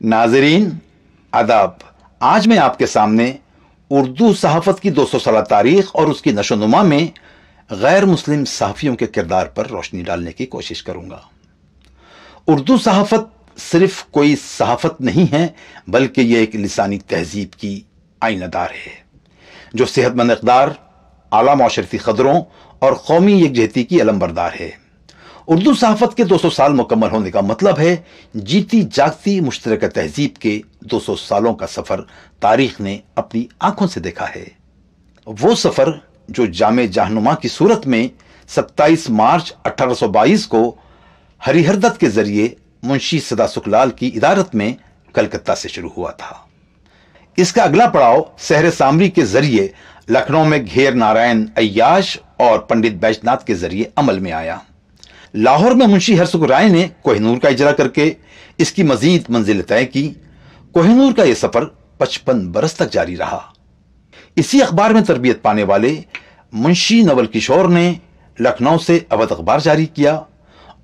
नाजरीन, आदाब। आज मैं आपके सामने उर्दू सहाफत की 200 साल तारीख और उसकी नशोनुमा में गैर मुस्लिम सहाफ़ियों के किरदार पर रोशनी डालने की कोशिश करूँगा। उर्दू सहाफत सिर्फ़ कोई सहाफत नहीं है, बल्कि यह एक लिसानी तहजीब की आइनादार है, जो सेहतमंद इकदार, आला माशरती खदरों और कौमी यकजहती की अलम्बरदार है। उर्दू सहाफत के 200 साल मुकम्मल होने का मतलब है, जीती जागती मुश्तर तहजीब के 200 सालों का सफ़र तारीख ने अपनी आँखों से देखा है। वो सफ़र जो जाम जहनुमा की सूरत में 27 मार्च 1822 को हरिहरदत्त के ज़रिए मुंशी सदा सुखलाल की इदारत में कलकत्ता से शुरू हुआ था। इसका अगला पड़ाव सहर सामरी के ज़रिए लखनऊ में घेर नारायण अयाश और पंडित बैजनाथ के ज़रिए अमल में आया। लाहौर में मुंशी हरसुख राय ने कोहिनूर का इजरा करके इसकी मजीद मंजिल तय की। कोहिनूर का यह सफ़र पचपन बरस तक जारी रहा। इसी अखबार में तरबियत पाने वाले मुंशी नवल किशोर ने लखनऊ से अवध अखबार जारी किया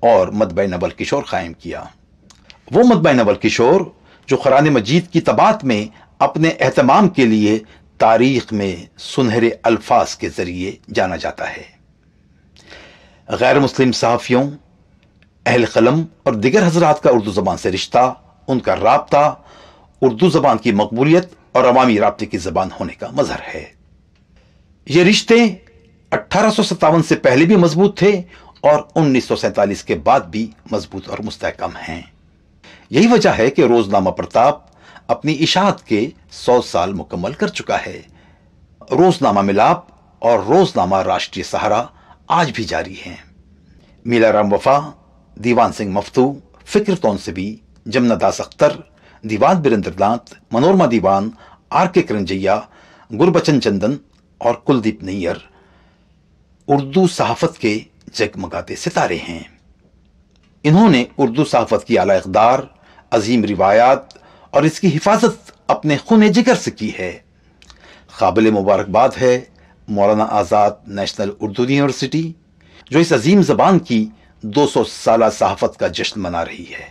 और मदब नवल किशोर कायम किया। वो मदब नवल किशोर, जो खरान मजीद की तबात में अपने अहतमाम के लिए तारीख में सुनहरे अल्फाज के ज़रिए जाना जाता है। गैर मुस्लिम सहाफ़ियों, अहल कलम और दिगर हजरात का उर्दू ज़बान से रिश्ता, उनका रबता, उर्दू ज़बान की मकबूलियत और अवामी रबते की ज़बान होने का मजहर है। ये रिश्ते अठारह से पहले भी मज़बूत थे और उन्नीस के बाद भी मज़बूत और मुस्तकम हैं। यही वजह है कि रोजनामा प्रताप अपनी इशात के सौ साल मुकम्मल कर चुका है। रोजनामा मिलाप और रोजनामा राष्ट्रीय सहारा आज भी जारी हैं। मीलाराम वफा, दीवान सिंह मफ्तू, फ़िक्र भी, जमुना दास अख्तर, दीवान बीरेंद्रनाथ मनोरमा दीवान, आर के करंजैया, गुरबचन चंदन और कुलदीप नैयर उर्दू सहाफत के जगमगाते सितारे हैं। इन्होंने उर्दू सहाफत की आला इकदार, अजीम रिवायात और इसकी हिफाजत अपने खुन जिगर से की है। काबिल मुबारकबाद है मौलाना आज़ाद नेशनल उर्दू यूनिवर्सिटी, जो इस अजीम जबान की 200 साल सहाफत का जश्न मना रही है।